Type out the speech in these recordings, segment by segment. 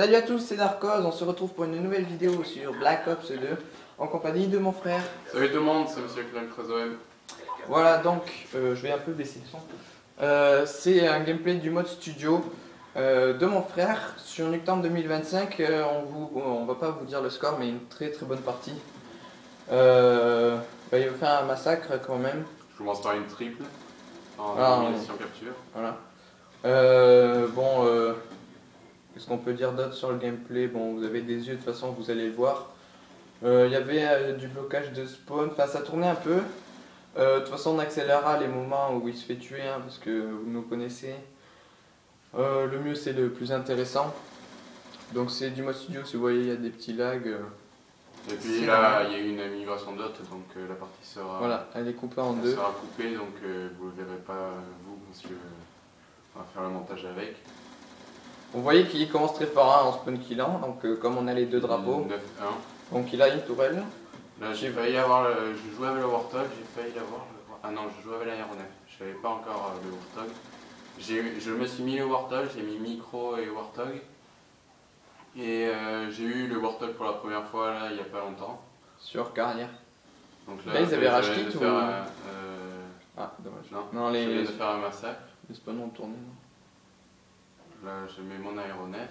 Salut à tous, c'est Darkoz, on se retrouve pour une nouvelle vidéo sur Black Ops 2 en compagnie de mon frère. Salut tout le monde, c'est Monsieur Clan 13OM. Voilà donc, euh, je vais un peu baisser le son. Euh, c'est un gameplay du mode studio euh, de mon frère sur Nuketown 2025. Euh, on, vous, on va pas vous dire le score, mais une très très bonne partie. Bah, il va faire un massacre quand même. Je commence par une triple en Ah, élimination capture. Voilà. Bon, euh, qu'est-ce qu'on peut dire d'autre sur le gameplay? Bon, vous avez des yeux, de toute façon, vous allez le voir. Euh, Il y avait euh, du blocage de spawn, enfin ça tournait un peu. Euh, de toute façon, on accélérera les moments où il se fait tuer, hein, parce que vous nous connaissez. Le mieux, c'est le plus intéressant. Donc c'est du mode studio, si vous voyez, il y a des petits lags. Et puis là, il y a eu une migration dot, donc la partie sera, voilà, elle est coupée en elle deux. sera coupée, donc vous ne le verrez pas, vous, parce que on va faire le montage avec. Vous voyez qu'il commence très fort hein, en spawn killant, donc euh, comme on a les deux drapeaux. 9-1. Donc il a une tourelle. Là, j'ai failli avoir, le- je jouais avec le Warthog, j'ai failli l'avoir. Ah non, je jouais avec l'aéronef, je n'avais pas encore euh, le Warthog. Je me suis mis le Warthog, j'ai mis micro et Warthog. Et euh, j'ai eu le Warthog pour la première fois là, il n'y a pas longtemps. Sur carrière. Donc Là, ils avaient racheté tout, faire, ou- euh, Ah, dommage. non, Non, je les, viens de faire un massacre. les spawns ont tourné. non Là, je mets mon aéronef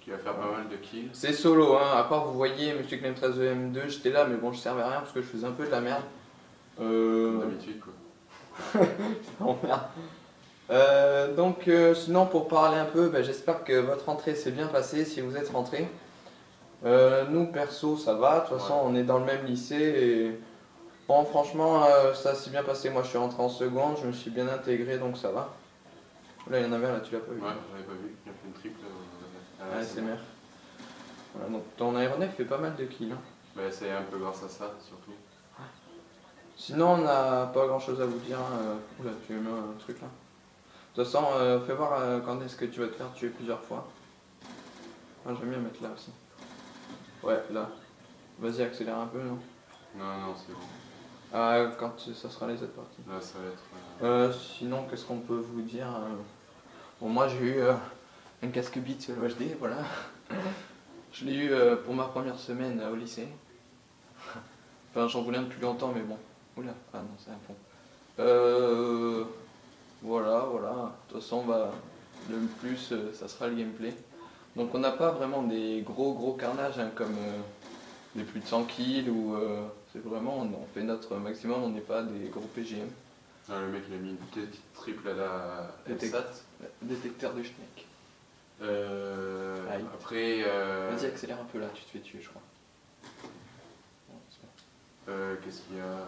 qui va faire pas mal de kills. C'est solo, hein. À part, vous voyez, Monsieur Clem 13 M2, j'étais là, mais bon, je servais à rien parce que je faisais un peu de la merde. Euh. d'habitude quoi. oh, merde. Euh, donc, euh, sinon, pour parler un peu, ben, j'espère que votre rentrée s'est bien passée si vous êtes rentré. Nous, perso, ça va. De toute façon, Ouais. on est dans le même lycée et. Bon, franchement, ça s'est bien passé. Moi, je suis rentré en seconde, je me suis bien intégré, donc ça va. Là, il y en avait un, là, tu l'as pas vu. Ouais, j'avais pas vu, il a fait une triple. euh, à Ah, la c'est saison. merde. Voilà, donc ton aéronef fait pas mal de kills. hein. Bah, c'est un peu grâce à ça surtout. Sinon, on n'a pas grand chose à vous dire. hein. Euh, Oula, tu mets un truc là. De toute façon, euh, fais voir euh, quand est-ce que tu vas te faire tuer plusieurs fois. Ah, J'aime bien mettre là aussi. Ouais, là. Vas-y, accélère un peu, non? Non, non, c'est bon. Ah, quand ça sera les autres parties. Là, ça va être. euh, Euh, sinon, qu'est-ce qu'on peut vous dire euh Bon, moi j'ai eu euh, un casque beat sur le HD, voilà. Je l'ai eu euh, pour ma première semaine euh, au lycée. Enfin, j'en voulais un depuis longtemps, mais bon. Oula, ah non, c'est un pont. Euh, voilà, voilà. De toute façon, bah, le plus, euh, ça sera le gameplay. Donc, on n'a pas vraiment des gros gros carnages hein, comme euh, les plus de 100 kills ou. Euh, c'est vraiment, on, on fait notre maximum, on n'est pas des gros PGM. ah, le mec, il a mis une petite triple à la Détect-. Détecteur de schneck. Euh, après, euh, Vas-y, accélère un peu là, tu te fais tuer, je crois. Euh, qu'est-ce qu'il y a?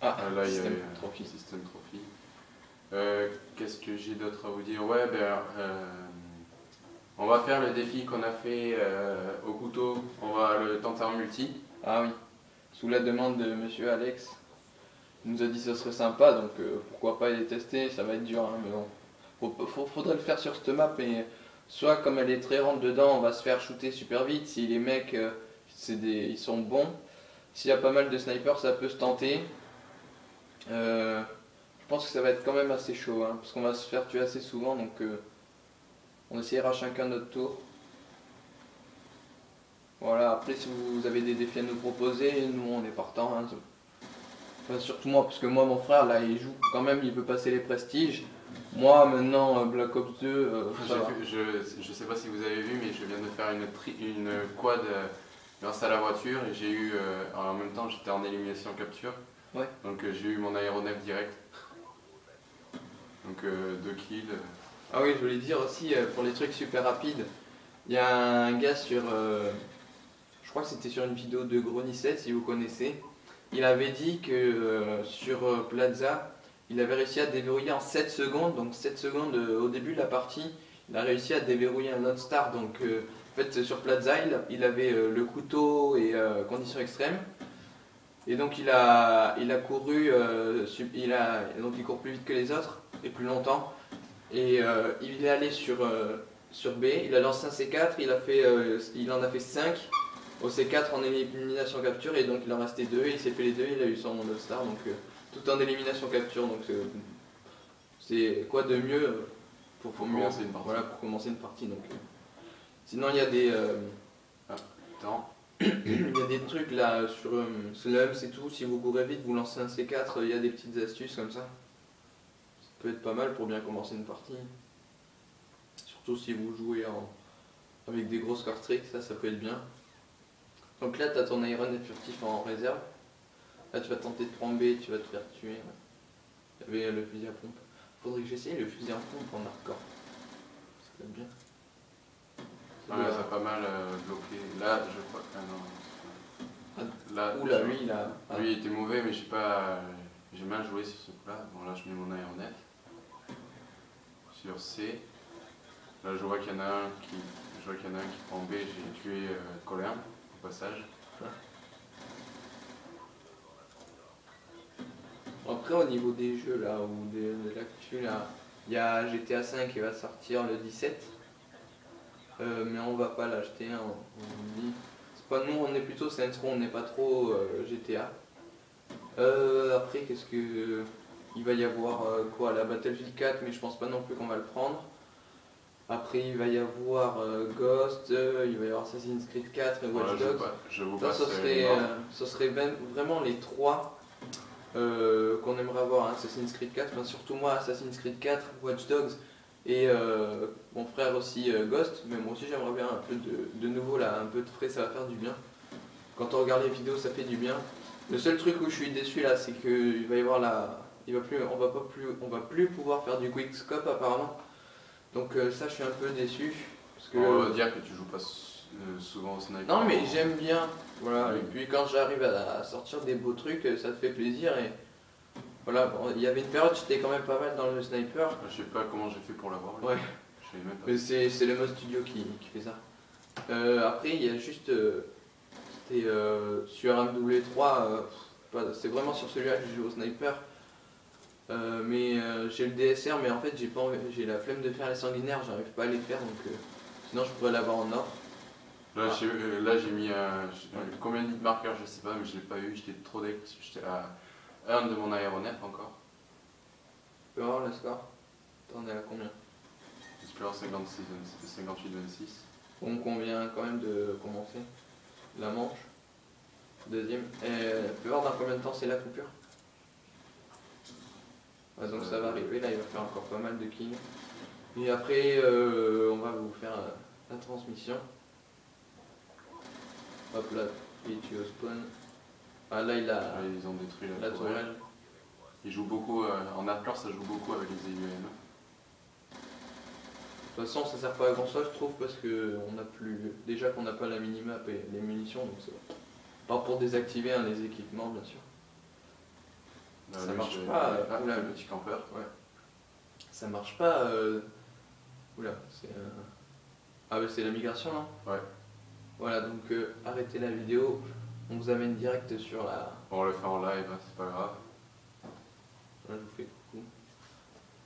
Ah, Ah, là, il y a trophy. système trophy. Euh, qu'est-ce que j'ai d'autre à vous dire? Ouais, ben, euh, on va faire le défi qu'on a fait euh, au couteau. On va le tenter en multi. Ah oui, sous la demande de monsieur Alex, il nous a dit que ce serait sympa, donc euh, pourquoi pas les tester, ça va être dur, hein, mais bon. Faudrait le faire sur cette map, soit comme elle est très rentre dedans, on va se faire shooter super vite, si les mecs, euh, ils sont bons. S'il y a pas mal de snipers, ça peut se tenter. Je pense que ça va être quand même assez chaud, hein, parce qu'on va se faire tuer assez souvent, on essaiera chacun notre tour. Voilà, après si vous avez des défis à nous proposer, nous on est partant. hein. Enfin, surtout moi, parce que moi mon frère là il joue quand même, il veut passer les prestiges. Moi maintenant euh, Black Ops 2, euh, ça J'ai va. vu- je, je sais pas si vous avez vu, mais je viens de faire une, tri- une quad euh, grâce à la voiture et j'ai eu, euh, en même temps j'étais en élimination capture. Ouais. Donc euh, j'ai eu mon aéronef direct. Donc deux kills. Ah oui, je voulais dire aussi euh, pour les trucs super rapides, il y a un gars sur, euh, je crois que c'était sur une vidéo de Gronicette si vous connaissez, il avait dit que euh, sur Plaza, il avait réussi à déverrouiller en 7 secondes, donc 7 secondes au début de la partie, il a réussi à déverrouiller un autre star, donc en fait sur Plaza il, il avait le couteau et conditions extrêmes. Et donc il a, il a couru, il a, donc il court plus vite que les autres et plus longtemps. Et euh, il est allé sur, euh, sur B, il a lancé un C4, il, a fait, euh, il en a fait 5 au C4 en élimination capture et donc il en restait 2 et il s'est fait les deux, il a eu son Star donc tout en élimination capture donc c'est quoi de mieux pour, Pour mieux- commencer une partie. Voilà, pour commencer une partie. Donc. Sinon, il y a des. Attends. Il y a des trucs là sur Slums et tout, si vous courez vite, vous lancez un C4, il y a des petites astuces comme ça. Ça peut être pas mal pour bien commencer une partie. Surtout si vous jouez en... avec des gros score tricks, ça, ça peut être bien. Donc là, tu as ton Iron et furtif en réserve. Là, tu vas tenter de prendre B, tu vas te faire tuer. Il y avait le fusil à pompe. Faudrait que j'essaye le fusil à pompe en hardcore. Ça peut être bien. Ça Ouais, doit- ça a pas mal euh, bloqué. Là, je crois. Ah non. Là, Oula, je- lui, il a. ah. Lui il était mauvais, mais j'ai pas. J'ai mal joué sur ce coup-là. Bon, là, je mets mon aéronef. Sur C. Là, je vois qu'il y en a un qui. Je qu'il y en a un qui prend B. J'ai tué euh, Colin au passage. Après, au niveau des jeux là, ou de, l'actu là, il y a GTA 5 qui va sortir le 17. Euh, mais on va pas l'acheter, hein. C'est pas nous, on est plutôt Saints on n'est pas trop euh, GTA. Euh, après, qu'est-ce que. Il va y avoir euh, quoi La Battlefield 4, mais je pense pas non plus qu'on va le prendre. Après, il va y avoir euh, Ghost, euh, il va y avoir Assassin's Creed 4 et Watch Voilà, Dogs. je vous Ça, ce serait, ce serait ben- vraiment les trois qu'on aimerait avoir. hein. Assassin's Creed 4, enfin, surtout moi, Assassin's Creed 4, Watch Dogs et mon frère aussi Ghost. Mais moi aussi, j'aimerais bien un peu de, de nouveau, là, un peu de frais, ça va faire du bien. Quand on regarde les vidéos, ça fait du bien. Le seul truc où je suis déçu là, c'est qu'il va y avoir la. Il va plus, on va pas plus, on va plus pouvoir faire du quick scope apparemment. Donc euh, ça, je suis un peu déçu parce que. On va dire que tu joues pas euh, souvent au sniper. Non mais j'aime bien, voilà. Oui. Et puis quand j'arrive à, à sortir des beaux trucs, ça te fait plaisir et voilà. bon, il y avait une période, j'étais quand même pas mal dans le sniper. Je sais pas comment j'ai fait pour l'avoir. Ouais. Je sais même pas. Mais c'est le mode studio qui, qui fait ça. Euh, après il y a juste, euh, c'était euh, sur MW3, euh, pas- c'est vraiment sur celui-là que je joue au sniper. Euh, mais euh, j'ai le DSR, mais en fait j'ai pas, j'ai la flemme de faire les sanguinaires, j'arrive pas à les faire donc euh, sinon je pourrais l'avoir en or. Là, j'ai euh, j'ai mis Combien de marqueurs, je sais pas, mais je l'ai pas eu. J'étais trop deck j'étais à 1 de mon aéronef encore. Tu peux voir le score? T'en es à combien? Explorer 56, c'était 58-26. Donc on vient quand même de commencer la manche. Deuxième. Et tu peux voir dans combien de temps c'est la coupure? Ouais, Donc ça va arriver, là il va faire encore pas mal de kills. Et après euh, on va vous faire euh, la transmission. Hop là, il tue au spawn. Ah là il a ils ont détruit la, la tourelle. tourelle. Ils jouent beaucoup, euh, en hardcore, ça joue beaucoup avec les EUM. De toute façon ça sert pas à grand chose je trouve parce que on a plus. Déjà qu'on n'a pas la minimap et les munitions donc c'est pas pour désactiver hein, les équipements bien sûr. Ça marche pas, euh, Ah, oula. le petit campeur. Ça marche pas. Euh... Oula, c'est. euh, Ah, bah c'est la migration, non Ouais. Voilà, donc euh, arrêtez la vidéo. On vous amène direct sur la. Bon, on le fait en live, hein, c'est pas grave. Là, je vous fais coucou.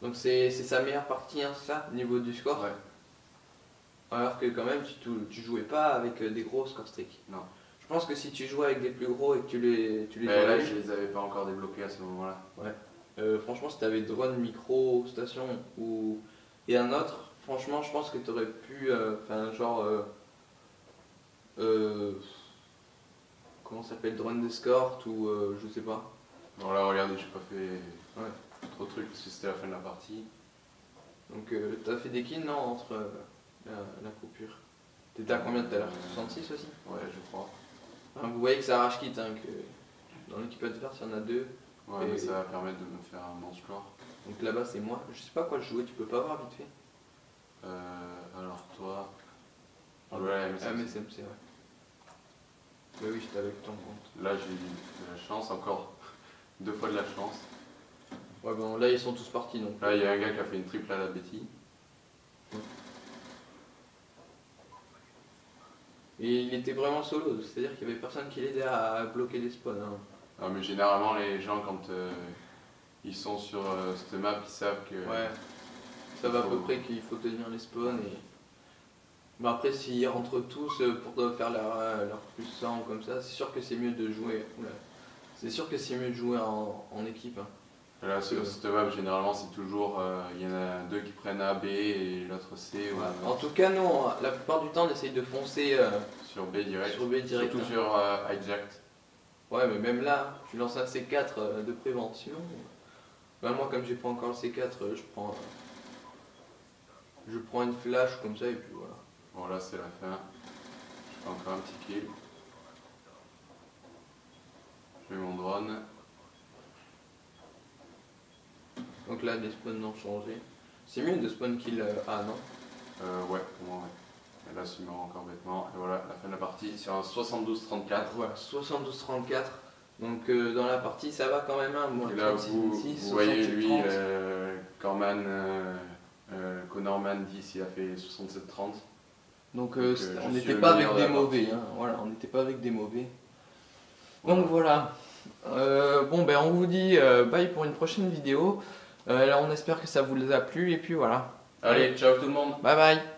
Donc c'est sa meilleure partie, hein, ça, au niveau du score? Ouais. Alors que quand même, tu, tu, tu jouais pas avec euh, des gros score streaks. Non. Je pense que si tu jouais avec des plus gros et que tu les, tu les Mais là, je les avais pas encore débloqués à ce moment-là. Euh, franchement, si t'avais drone, micro, station ou et un autre, franchement, je pense que t'aurais pu, euh, enfin, genre, euh, euh, comment ça s'appelle, drone d'escorte ou euh, je sais pas. Bon, là, regardez, j'ai pas fait trop de trucs parce que c'était la fin de la partie. Donc, euh, t'as fait des kills non entre euh, la, la coupure. T'étais à combien tout à l'heure? 66 aussi? Ouais, je crois. Enfin, vous voyez que ça arrache quitte, hein, que dans l'équipe adverse, il y en a deux. Ouais, mais ça va permettre de me faire un bon score. Donc là-bas, c'est moi. Je sais pas quoi jouer, tu peux pas voir vite fait. Euh, alors, toi. Ah, Ouais, mais ça, Ah, mais c'est vrai. Bah oui, j'étais avec ton compte. Là, j'ai eu de la chance, encore deux fois de la chance. Ouais, bon, là, ils sont tous partis donc. Là, il y a un gars qui a fait une triple à la Betty. Et il était vraiment solo, c'est-à-dire qu'il y avait personne qui l'aidait à bloquer les spawns. hein. Non, mais généralement, les gens, quand euh, ils sont sur euh, cette map, ils savent que. Ouais. Ça va à peu près qu'il faut tenir les spawns et. Mais après, s'ils rentrent tous euh, pour faire leur, leur plus 100 ou comme ça, c'est sûr que c'est mieux de jouer. C'est sûr que c'est mieux de jouer en, en équipe. hein. Là, sur cette map, généralement, c'est toujours. euh, Il y en a deux qui prennent A, B et l'autre C. ou-. En tout cas, nous, la plupart du temps, on essaye de foncer euh, Sur B direct. sur B direct. Surtout hein. sur euh, hijacked. Ouais, mais même là, tu lances un C4 euh, de prévention. Bah, moi, comme j'ai pas encore le C4, euh, je prends. je prends une flash comme ça et puis voilà. Bon, là, c'est la fin. Je fais encore un petit kill. Je mets mon drone. Donc là, les spawns ont changé. C'est mieux de spawn kill euh, A, non Euh, ouais, pour moi, ouais. Et là, je mort encore bêtement. Et voilà, la fin de la partie sur un 72-34. Voilà, 72-34. Donc euh, dans la partie, ça va quand même. Hein. Et là, 36, vous, 26, vous voyez 67, lui, 30. euh, Corman, Connorman 10, il a fait 67-30. Donc, Donc, on n'était pas avec des mauvais. Hein. Voilà, on n'était pas avec des mauvais. Donc voilà. Euh, bon, ben on vous dit euh, bye pour une prochaine vidéo. Euh, alors, on espère que ça vous a plu et puis voilà. Allez, ciao tout le monde Bye bye.